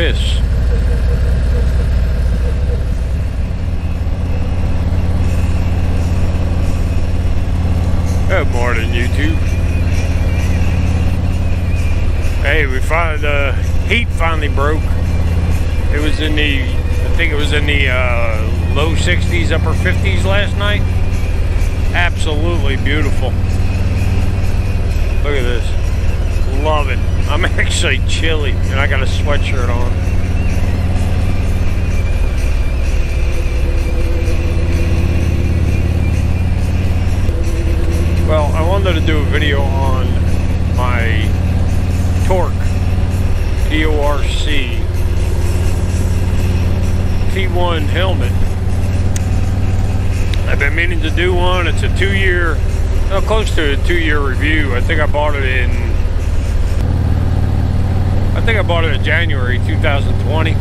abyss. Good morning, YouTube. Hey, we find the uh, heat finally broke. It was in the, I think it was in the uh, low 60s, upper 50s last night. Absolutely beautiful. Look at this. Love it. I'm actually chilly and I got a sweatshirt on. Well, I wanted to do a video on my Torc T-O-R-C T1 helmet. I've been meaning to do one. It's a two-year, no, close to a two-year review. I think I bought it in I think I bought it in January 2020.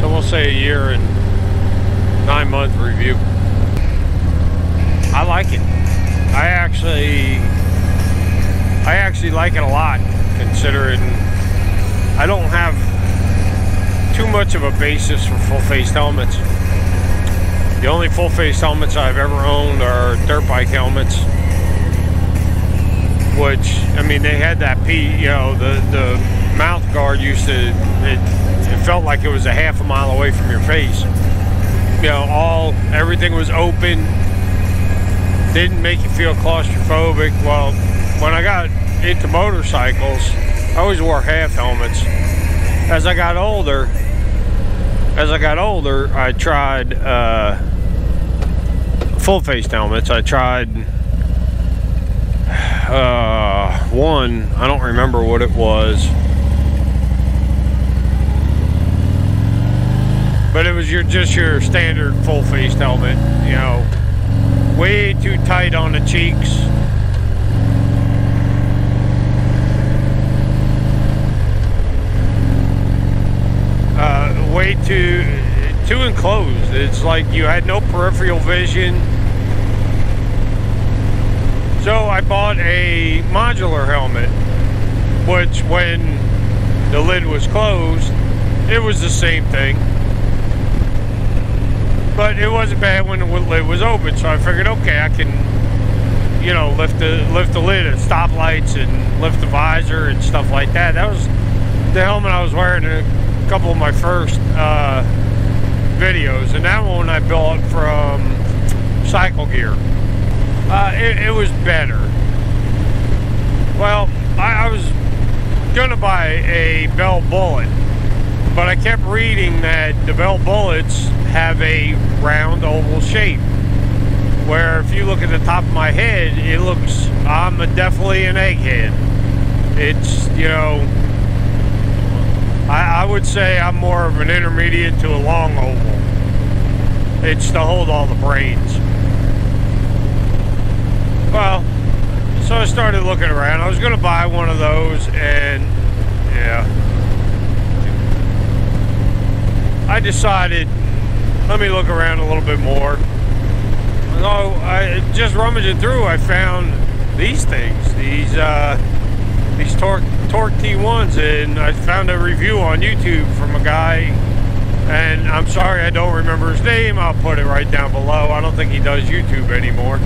So we'll say a year and nine month review. I like it. I actually, I actually like it a lot considering I don't have too much of a basis for full face helmets. The only full face helmets I've ever owned are dirt bike helmets which I mean they had that P, you know, the the mouth guard used to it, it felt like it was a half a mile away from your face. You know, all everything was open, didn't make you feel claustrophobic. Well, when I got into motorcycles, I always wore half helmets. As I got older, as I got older, I tried uh, full face helmets. I tried uh, one, I don't remember what it was. But it was your just your standard full face helmet, you know, way too tight on the cheeks. Uh, way too too enclosed. It's like you had no peripheral vision so I bought a modular helmet, which when the lid was closed, it was the same thing. But it wasn't bad when the lid was open, so I figured, okay, I can, you know, lift the lift the lid at stoplights and lift the visor and stuff like that. That was the helmet I was wearing in a couple of my first uh, videos, and that one I built from Cycle Gear. Uh, it, it, was better. Well, I, I was gonna buy a Bell Bullitt, but I kept reading that the Bell Bullitts have a round oval shape. Where if you look at the top of my head, it looks, I'm a, definitely an egghead. It's, you know, I, I would say I'm more of an intermediate to a long oval. It's to hold all the brains. Well, so I started looking around. I was going to buy one of those, and yeah. I decided, let me look around a little bit more. So I just rummaging through, I found these things, these uh, these Torc Torc T1s, and I found a review on YouTube from a guy, and I'm sorry I don't remember his name. I'll put it right down below. I don't think he does YouTube anymore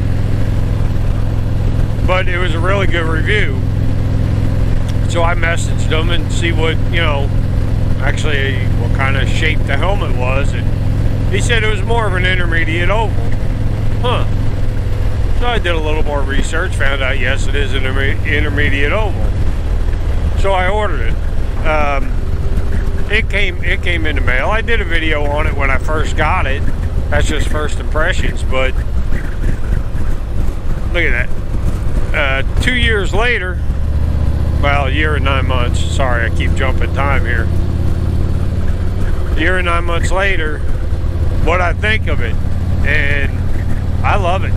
it was a really good review. So I messaged them and see what, you know, actually what kind of shape the helmet was. And he said it was more of an intermediate oval. Huh. So I did a little more research, found out yes, it is an intermediate oval. So I ordered it. Um, it came it came in the mail. I did a video on it when I first got it. That's just first impressions, but look at that uh, two years later, well, a year and nine months. Sorry, I keep jumping time here. A year and nine months later, what I think of it, and I love it.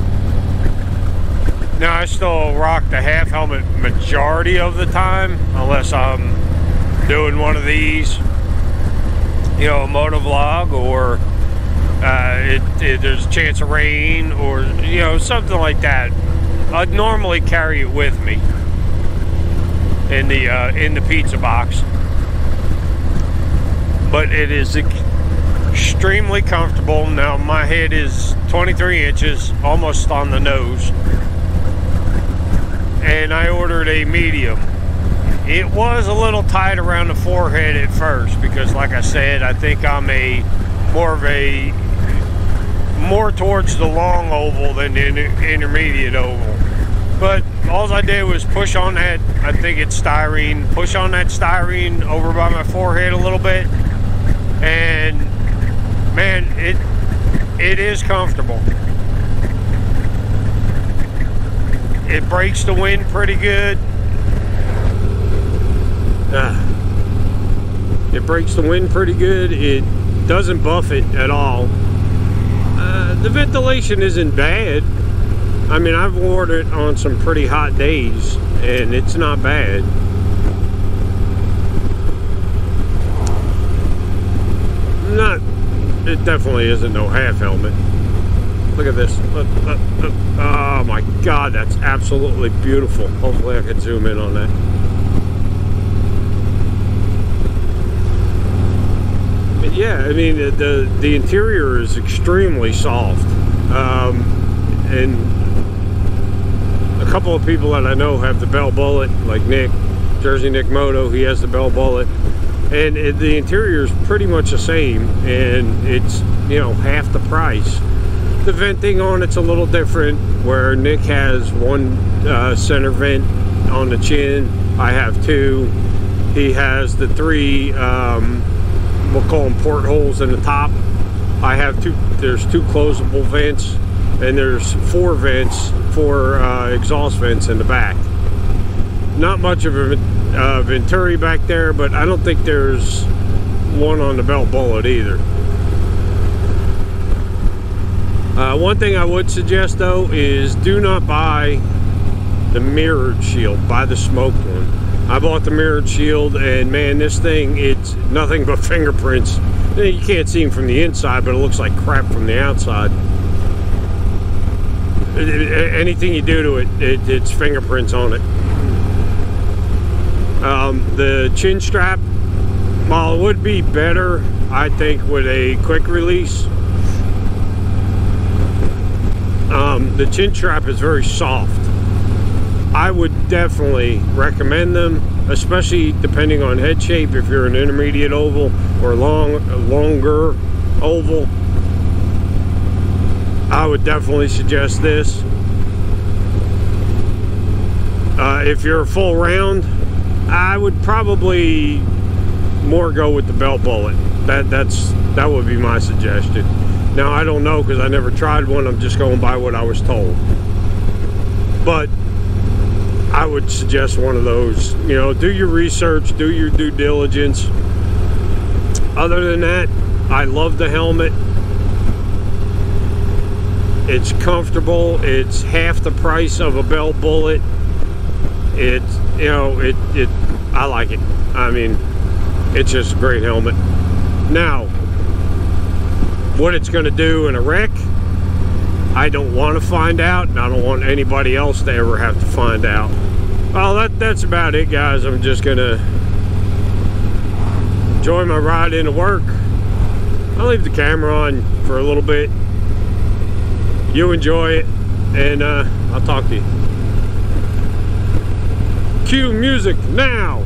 Now I still rock the half helmet majority of the time, unless I'm doing one of these, you know, a moto vlog or uh, it, it, there's a chance of rain or you know something like that. I'd normally carry it with me in the uh, in the pizza box. but it is extremely comfortable. Now my head is 23 inches, almost on the nose, and I ordered a medium. It was a little tight around the forehead at first because, like I said, I think I'm a more of a more towards the long oval than the intermediate oval. But all I did was push on that, I think it's styrene, push on that styrene over by my forehead a little bit. And man, it it is comfortable. It breaks the wind pretty good. Uh, it breaks the wind pretty good. It doesn't buff it at all. Uh, the ventilation isn't bad. I mean, I've worn it on some pretty hot days, and it's not bad. Not, it definitely isn't no half helmet. Look at this. Oh my God, that's absolutely beautiful. Hopefully I can zoom in on that. yeah, I mean the the interior is extremely soft, um, and couple of people that I know have the Bell Bullitt, like Nick, Jersey Nick Moto. He has the Bell Bullitt, and it, the interior is pretty much the same, and it's you know half the price. The venting on it's a little different, where Nick has one uh, center vent on the chin. I have two. He has the three. Um, we'll call them portholes in the top. I have two, there's two closable vents and there's four vents, four uh, exhaust vents in the back. Not much of a uh, Venturi back there, but I don't think there's one on the Bell Bullitt either. Uh, one thing I would suggest though is do not buy the mirrored shield, buy the smoked one. I bought the mirrored shield and man this thing it's nothing but fingerprints you can't see them from the inside but it looks like crap from the outside anything you do to it, it it's fingerprints on it um, the chin strap while it would be better I think with a quick release um, the chin strap is very soft I would definitely recommend them, especially depending on head shape. If you're an intermediate oval or long, longer oval, I would definitely suggest this. Uh, if you're a full round, I would probably more go with the Bell Bullitt. That that's that would be my suggestion. Now I don't know because I never tried one. I'm just going by what I was told. But I would suggest one of those. You know, do your research, do your due diligence. Other than that, I love the helmet. It's comfortable. It's half the price of a Bell Bullitt. It's, you know, it, it, I like it. I mean, it's just a great helmet. Now, what it's going to do in a wreck, I don't want to find out, and I don't want anybody else to ever have to find out. Well, that, that's about it, guys. I'm just going to enjoy my ride into work. I'll leave the camera on for a little bit. You enjoy it, and uh, I'll talk to you. Cue music now.